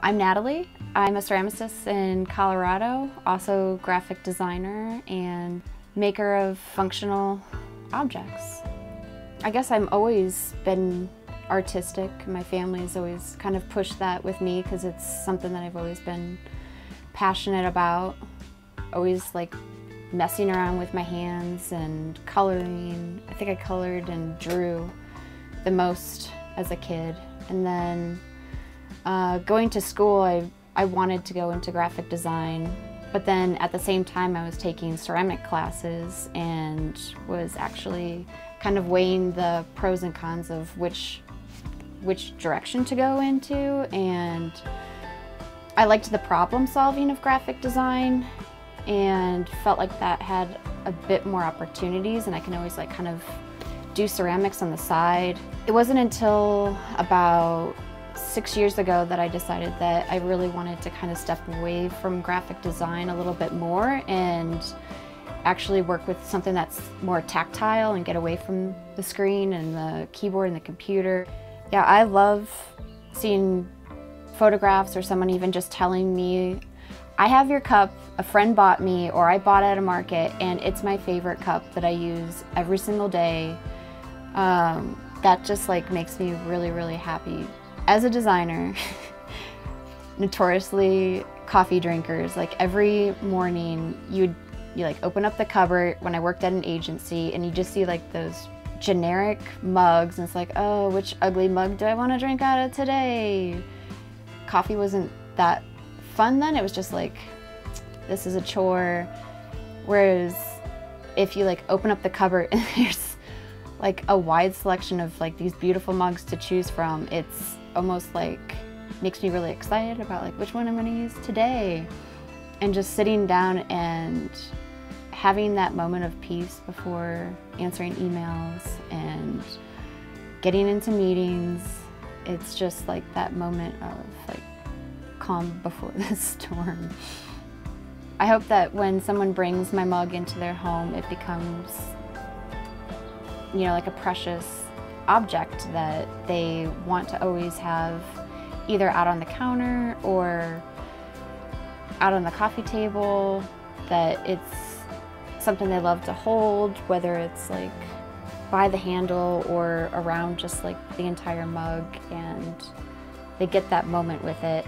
I'm Natalie. I'm a ceramicist in Colorado, also graphic designer and maker of functional objects. I guess I'm always been artistic. My family has always kind of pushed that with me because it's something that I've always been passionate about. Always like messing around with my hands and coloring. I think I colored and drew the most as a kid. And then uh, going to school, I, I wanted to go into graphic design, but then at the same time I was taking ceramic classes and was actually kind of weighing the pros and cons of which, which direction to go into. And I liked the problem solving of graphic design and felt like that had a bit more opportunities and I can always like kind of do ceramics on the side. It wasn't until about six years ago that I decided that I really wanted to kind of step away from graphic design a little bit more and actually work with something that's more tactile and get away from the screen and the keyboard and the computer. Yeah, I love seeing photographs or someone even just telling me, I have your cup, a friend bought me, or I bought at a market, and it's my favorite cup that I use every single day. Um, that just like makes me really, really happy. As a designer, notoriously coffee drinkers, like every morning you'd you like open up the cupboard when I worked at an agency and you just see like those generic mugs and it's like, oh, which ugly mug do I want to drink out of today? Coffee wasn't that fun then. It was just like, this is a chore. Whereas if you like open up the cupboard and there's like a wide selection of like these beautiful mugs to choose from, it's almost like makes me really excited about like which one I'm gonna use today. And just sitting down and having that moment of peace before answering emails and getting into meetings, it's just like that moment of like calm before the storm. I hope that when someone brings my mug into their home, it becomes, you know, like a precious object that they want to always have either out on the counter or out on the coffee table, that it's something they love to hold, whether it's like by the handle or around just like the entire mug and they get that moment with it.